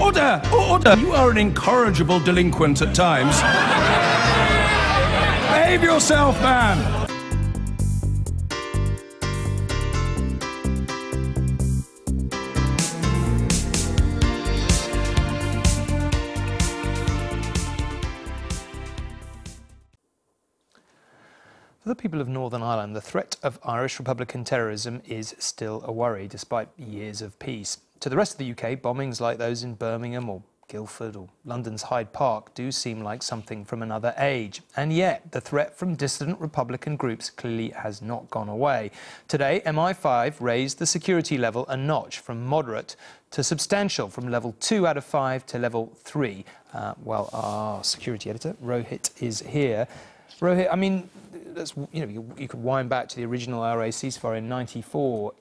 Order! Order! You are an incorrigible delinquent at times. Behave yourself, man! For the people of Northern Ireland, the threat of Irish Republican terrorism is still a worry, despite years of peace. To the rest of the UK, bombings like those in Birmingham or Guildford or London's Hyde Park do seem like something from another age. And yet, the threat from dissident Republican groups clearly has not gone away. Today, MI5 raised the security level a notch from moderate to substantial, from level 2 out of 5 to level 3. Uh, well, our security editor, Rohit, is here. Rohit, I mean, you know, you, you, could wind back to the original IRA ceasefire in 94.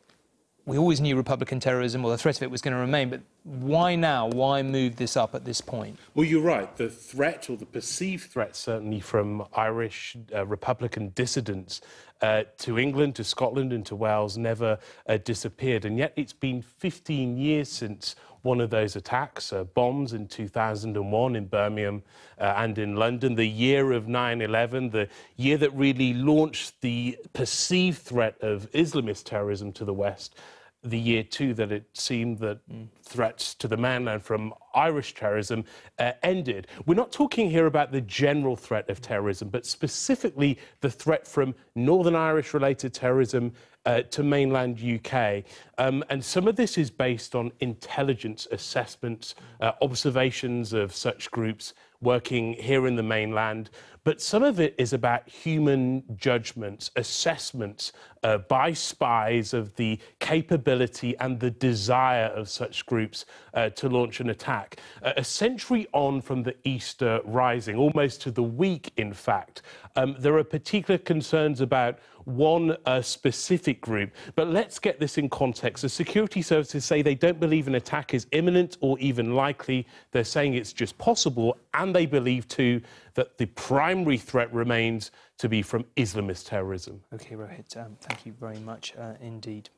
We always knew Republican terrorism or the threat of it was going to remain, but why now? Why move this up at this point? Well, you're right. The threat or the perceived threat, certainly from Irish uh, Republican dissidents uh, to England, to Scotland, and to Wales, never uh, disappeared. And yet it's been 15 years since one of those attacks, uh, bombs in 2001 in Birmingham uh, and in London, the year of 9-11, the year that really launched the perceived threat of Islamist terrorism to the West, the year too that it seemed that mm. threats to the mainland from Irish terrorism uh, ended. We're not talking here about the general threat of terrorism, but specifically the threat from Northern Irish related terrorism uh, to mainland UK. Um, and some of this is based on intelligence assessments, uh, observations of such groups working here in the mainland, but some of it is about human judgments, assessments uh, by spies of the capability and the desire of such groups uh, to launch an attack. Uh, a century on from the Easter Rising, almost to the week, in fact, um, there are particular concerns about one uh, specific group. But let's get this in context. The security services say they don't believe an attack is imminent or even likely. They're saying it's just possible. And they believe, too, that the primary threat remains to be from Islamist terrorism. OK, Rohit, um, thank you very much uh, indeed.